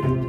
Thank you.